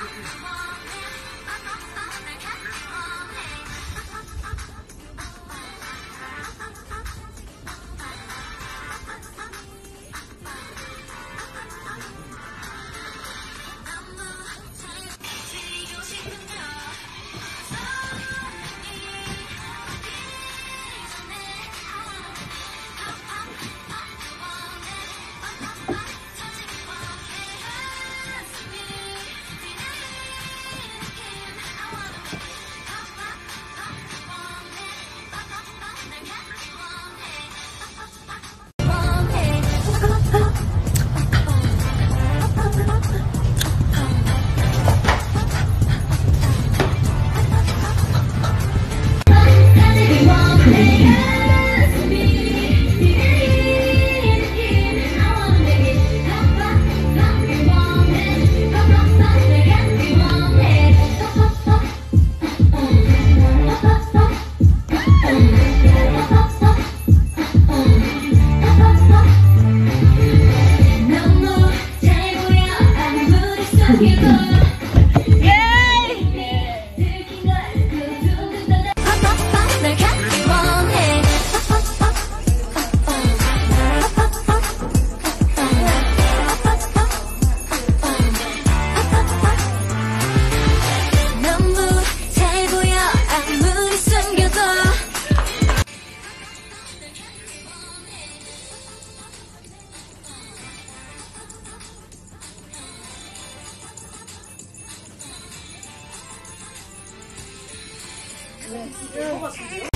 Come on. Thank you. 네. 뭐가 드세요?